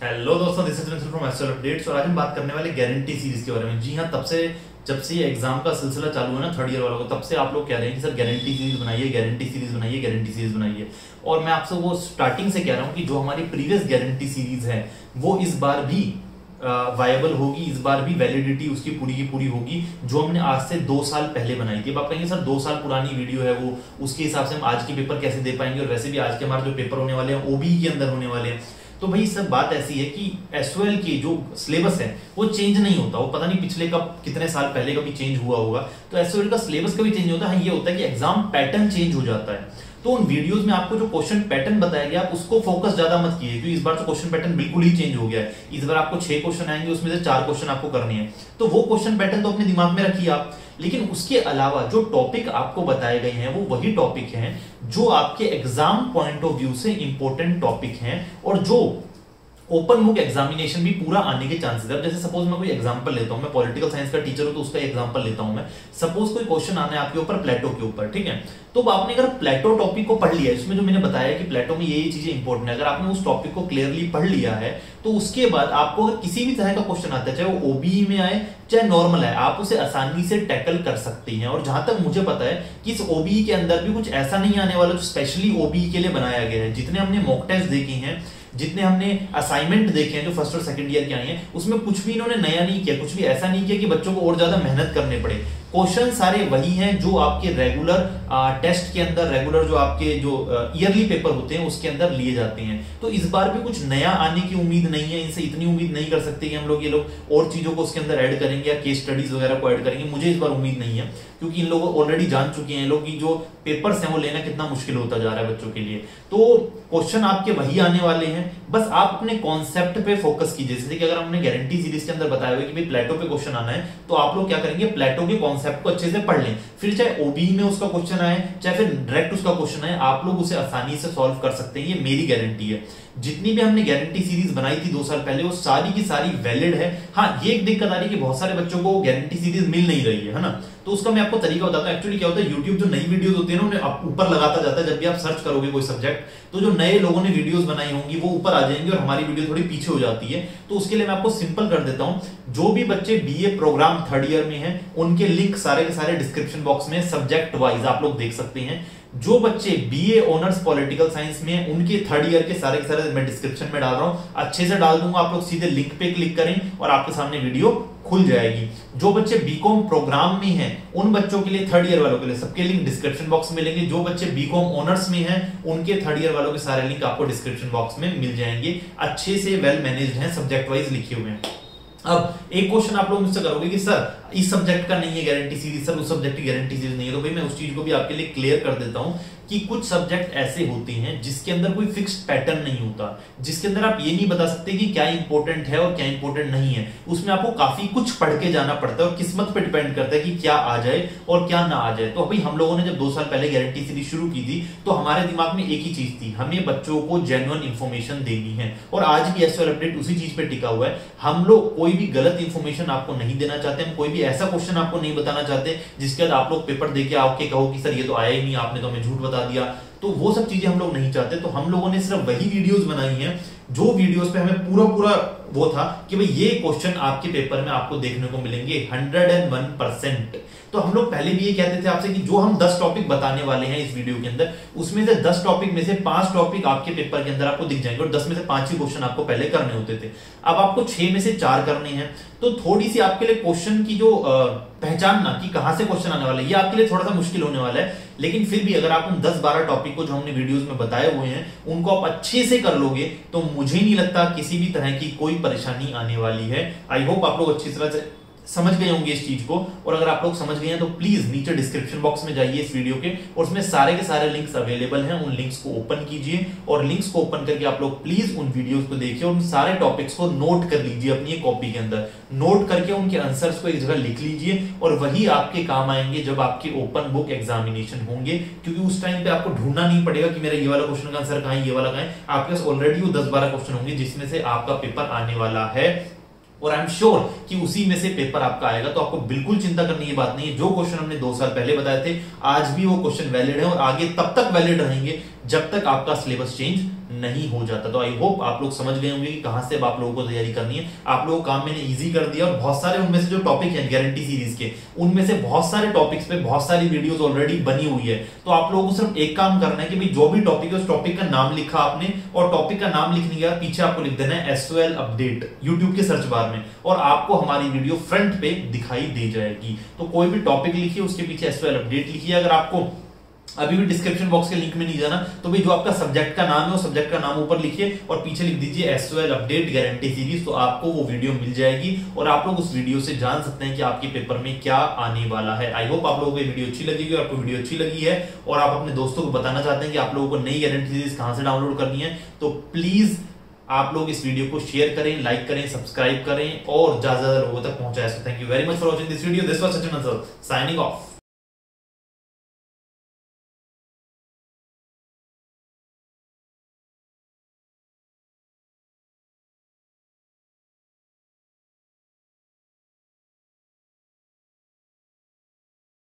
Hello दोस्तों this is from updates और आज हम बात करने वाले गारंटी सीरीज़ के बारे में। जी हाँ तब से जब से एग्ज़ाम का सिलसिला चालू है ना थर्ड ईयर वालों को, तब से आप लोग कह रहे हैं कि, सर गारंटी सीरीज़ बनाइए गारंटी सीरीज़ बनाइए गारंटी सीरीज़ बनाइए। और मैं आपसे वो स्टार्टिंग से कह रहा हूँ कि जो हमारी प्रीवियस गारंटी सीरीज़ है, वो इस बार भी वायबल होगी, इस बार भी वैलिडिटी उसकी पूरी की पूरी होगी, जो हमने आज से दो साल पहले बनाई थी। अब आप कहेंगे, सर, दो साल पुरानी वीडियो है वो, उसके हिसाब से हम आज के पेपर कैसे दे पाएँगे? और वैसे भी आज के हमारे जो पेपर होने वाले हैं ओबी के अंदर होने वाले हैं। तो भाई सब बात ऐसी है कि एस की जो सिलेबस है वो चेंज नहीं होता। वो पता नहीं पिछले कब कितने साल पहले कभी चेंज हुआ होगा। तो एस का सिलेबस कभी चेंज होता। है हाँ, ये होता है कि एग्ज़ाम पैटर्न चेंज हो जाता है। तो उन वीडियोस में आपको जो क्वेश्चन पैटर्न बताया गया, उसको फोकस ज़्यादा मत कीजिए, क्योंकि इस बार तो क्वेश्चन पैटर्न बिल्कुल ही चेंज हो गया है। इस बार आपको छह क्वेश्चन आएँगे, उसमें से चार क्वेश्चन आपको करने हैं। तो वो क्वेश्चन पैटर्न तो अपने दिमाग में रखिए आप। लेकिन उसके अलावा जो टॉपिक आपको बताए गए हैं, वो वही टॉपिक हैं, जो आपके एग्ज़ाम पॉइंट ऑफ़ व्यू से इंपॉर्टेंट टॉपिक हैं, और जो ओपन बुक एग्जामिनेशन भी पूरा आने के चांसेस है। जैसे सपोज़ मैं कोई एग्जांपल लेता हूँ, मैं पॉलिटिकल साइंस का टीचर हूँ तो उसका एग्जांपल लेता हूँ मैं। सपोज़ कोई क्वेश्चन आना है आपके ऊपर प्लेटो के ऊपर, ठीक है? तो आपने अगर प्लेटो टॉपिक को पढ़ लिया इसमें जो मैंने बताया कि प्लेटो में ये ये चीज़ें इंपॉर्टेंट है, अगर आपने उस टॉपिक को क्लियरली पढ़ लिया है तो उसके बाद आपको अगर किसी भी तरह का क्वेश्चन आता है, चाहे वो ओबीई में आए, चाहे नॉर्मल है आप उसे आसानी से टैकल कर सकते हैं। और जहाँ तक मुझे पता है कि इस ओबीई के अंदर भी कुछ ऐसा नहीं आने वाला जो स्पेशली ओबीई के लिए बनाया गया है। जितने हमने मॉक टेस्ट देखे हैं जितने हमने असाइनमेंट देखे हैं, जो फ़र्स्ट और सेकंड ईयर के आए हैं, उसमें कुछ भी इन्होंने नया नहीं किया, कुछ भी ऐसा नहीं किया कि बच्चों को और ज़्यादा मेहनत करने पड़े। क्वेश्चन सारे वही हैं जो आपके रेगुलर टेस्ट के अंदर रेगुलर जो आपके जो ईयरली पेपर होते हैं, उसके अंदर लिए जाते हैं। तो इस बार भी कुछ नया आने की उम्मीद नहीं है, इनसे इतनी उम्मीद नहीं कर सकते कि हम लोग ये लोग और चीज़ों को उसके अंदर ऐड करेंगे या केस स्टडीज़ वगैरह को ऐड करेंगे। मुझे इस बार उम्मीद नहीं है, क्योंकि इन लोग ऑलरेडी जान चुके हैं लोग की जो पेपर्स हैं वो लेना कितना मुश्किल होता जा रहा है बच्चों के लिए। तो क्वेश्चन आपके वही आने वाले हैं। बस आप अपने कॉन्सेप्ट पे फोकस कीजिए। जैसे कि अगर हमने गारंटी सीरीज़ के अंदर बताया हुआ कि प्लेटो पे क्वेश्चन आना है तो आप लोग क्या करेंगे? प्लेटो के कॉन्सेप्ट को अच्छे से पढ़ लें। फिर चाहे ओबी में उसका क्वेश्चन आए, चाहे फिर डायरेक्ट उसका क्वेश्चन आए, आप लोग उसे आसानी से सॉल्व कर सकते हैं, ये मेरी गारंटी है। जितनी भी हमने गारंटी सीरीज़ बनाई थी दो साल पहले, वो सारी की सारी वैलिड है। हाँ ये एक दिक्कत आ रही है कि बहुत सारे बच्चों को गारंटी सीरीज़ मिल नहीं रही है ना? तो उसका मैं आपको तरीका बताता हूँ। एक्चुअली क्या होता है यूट्यूब जो नई वीडियोस होती है ना, उन्हें ऊपर लगाता जाता है जब भी आप सर्च करोगे कोई सब्जेक्ट तो जो नए लोगों ने वीडियोस बनाई होंगी, वो ऊपर आ जाएँगे और हमारी वीडियो थोड़ी पीछे हो जाती है। तो उसके लिए मैं आपको सिंपल कर देता हूँ। जो भी बच्चे बीए प्रोग्राम थर्ड ईयर में है, उनके लिंक सारे के सारे डिस्क्रिप्शन बॉक्स में सब्जेक्ट वाइज आप लोग देख सकते हैं। जो बच्चे बीए ऑनर्स पॉलिटिकल साइंस में उनके थर्ड ईयर के सारे के सारे मैं डिस्क्रिप्शन में डाल रहा हूँ। अच्छे से डाल दूँगा, आप लोग सीधे लिंक पे क्लिक करें और आपके सामने वीडियो खुल जाएगी। जो बच्चे बीकॉम प्रोग्राम में हैं, उन बच्चों के लिए थर्ड ईयर वालों के लिए सबके लिंक डिस्क्रिप्शन बॉक्स में मिलेंगे। जो बच्चे बीकॉम ऑनर्स में हैं, उनके थर्ड ईयर वालों के सारे लिंक आपको डिस्क्रिप्शन बॉक्स में मिल जाएँगे। अच्छे से वेल मैनेज्ड हैं सब्जेक्ट वाइज लिखे हुए हैं। अब एक क्वेश्चन आप लोग मुझसे करोगे कि, सर, इस सब्जेक्ट का नहीं है गारंटी सीरीज़ सर, उस सब्जेक्ट की गारंटी सीरीज़ नहीं है। तो भाई, मैं उस चीज़ को भी आपके लिए क्लियर कर देता हूँ कि कुछ सब्जेक्ट ऐसे होते हैं जिसके अंदर कोई फिक्स पैटर्न नहीं होता, जिसके अंदर आप ये नहीं बता सकते कि क्या इंपॉर्टेंट है और क्या इंपॉर्टेंट नहीं है। उसमें आपको काफ़ी कुछ पढ़ के जाना पड़ता है और किस्मत पे डिपेंड करता है कि क्या आ जाए और क्या ना आ जाए। तो अभी हम लोगों ने जब दो साल पहले गारंटी सीरीज़ शुरू की थी तो हमारे दिमाग में एक ही चीज़ थी, हमें बच्चों को जेन्युन इंफॉर्मेशन देनी है। और आज भी एस अपडेट उसी चीज़ पे टिका हुआ है। हम लोग कोई भी गलत इंफॉर्मेशन आपको नहीं देना चाहते, हम कोई भी ऐसा क्वेश्चन आपको नहीं बताना चाहते, जिसके बाद आप लोग पेपर देके आके कहो कि, सर, ये तो आया ही नहीं, आपने तो हमें झूठ बता दिया। तो वो सब चीज़ें हम लोग नहीं चाहते। तो हम लोगों ने सिर्फ़ वही वीडियोस बनाई हैं, जो वीडियोस पे हमें पूरा पूरा वो था कि भाई ये क्वेश्चन आपके पेपर में आपको देखने को मिलेंगे 101 परसेंट तो हम लोग पहले भी ये कहते थे आपसे कि जो हम 10 टॉपिक बताने वाले हैं इस वीडियो के अंदर, उसमें से 10 टॉपिक में से पाँच टॉपिक आपके पेपर के अंदर आपको दिख जाएँगे और 10 में से पाँच ही क्वेश्चन आपको पहले करने होते थे। अब आपको छह में से चार करने हैं। तो थोड़ी सी आपके लिए क्वेश्चन की जो पहचानना कि कहाँ से क्वेश्चन आने वाला है। ये आपके लिए थोड़ा सा मुश्किल होने वाला है। लेकिन फिर भी अगर आप उन 10-12 टॉपिक को जो हमने वीडियोस में बताए हुए हैं, उनको आप अच्छे से कर लोगे तो मुझे नहीं लगता किसी भी तरह की कोई परेशानी आने वाली है। आई होप आप लोग अच्छी तरह से समझ गए होंगे इस चीज़ को। और अगर आप लोग समझ गए हैं तो प्लीज़ नीचे डिस्क्रिप्शन बॉक्स में जाइए इस वीडियो के। और उसमें सारे के सारे लिंक्स अवेलेबल हैं, उन लिंक्स को ओपन कीजिए। और लिंक्स को ओपन करके आप लोग प्लीज़ उन वीडियोस को देखिए उन सारे टॉपिक्स को नोट कर लीजिए अपनी कॉपी के अंदर। नोट करके उनके आंसर्स को एक जगह लिख लीजिए और वही आपके काम आएँगे जब आपके ओपन बुक एग्जामिनेशन होंगे। क्योंकि उस टाइम पे आपको ढूंढना नहीं पड़ेगा कि मेरा ये वाला क्वेश्चन का आंसर कहाँ ये वाला कहा आपके पास ऑलरेडी वो दस बारह क्वेश्चन होंगे जिसमें से आपका पेपर आने वाला है। और आई एम श्योर कि उसी में से पेपर आपका आएगा। तो आपको बिल्कुल चिंता करने की बात नहीं है। जो क्वेश्चन हमने दो साल पहले बताए थे, आज भी वो क्वेश्चन वैलिड है और आगे तब तक वैलिड रहेंगे जब तक आपका सिलेबस चेंज नहीं हो जाता। तो आई होप आप लोग समझ गए होंगे कि कहाँ से आप लोगों को तैयारी करनी है। आप लोगों को काम मैंने इजी कर दिया और बहुत सारे उनमें से जो टॉपिक है गारंटी सीरीज़ के, उनमें से बहुत सारे टॉपिक्स पे बहुत सारी वीडियोस ऑलरेडी बनी हुई है। तो आप लोगों को सिर्फ़ एक काम करना है कि भाई जो भी टॉपिक है, उस टॉपिक का नाम लिखा आपने और टॉपिक का नाम लिखने के बाद पीछे आपको लिख देना है एसओएल अपडेट यूट्यूब के सर्च बार में। और आपको हमारी वीडियो फ्रंट पे दिखाई दे जाएगी। तो कोई भी टॉपिक लिखिए, उसके पीछे एसओएल अपडेट लिखिए। अगर आपको अभी भी डिस्क्रिप्शन बॉक्स के लिंक में नहीं जाना। तो भाई जो आपका सब्जेक्ट का नाम है, वो सब्जेक्ट का नाम ऊपर लिखिए और पीछे लिख दीजिए एसओएल अपडेट गारंटी सीरीज़ तो आपको वो वीडियो मिल जाएगी और आप लोग उस वीडियो से जान सकते हैं कि आपके पेपर में क्या आने वाला है। आई होप आप लोगों को वीडियो अच्छी लगेगी आपको वीडियो अच्छी लगी है और आप अपने दोस्तों को बताना चाहते हैं कि आप लोगों को नई गारंटी सीरीज़ कहाँ से डाउनलोड करनी है। तो प्लीज़ आप लोग इस वीडियो को शेयर करें लाइक करें सब्सक्राइब करें और ज़्यादा ज़्यादा लोगों तक पहुँचाए। Thank you very much for watching this video this was Sachin signing off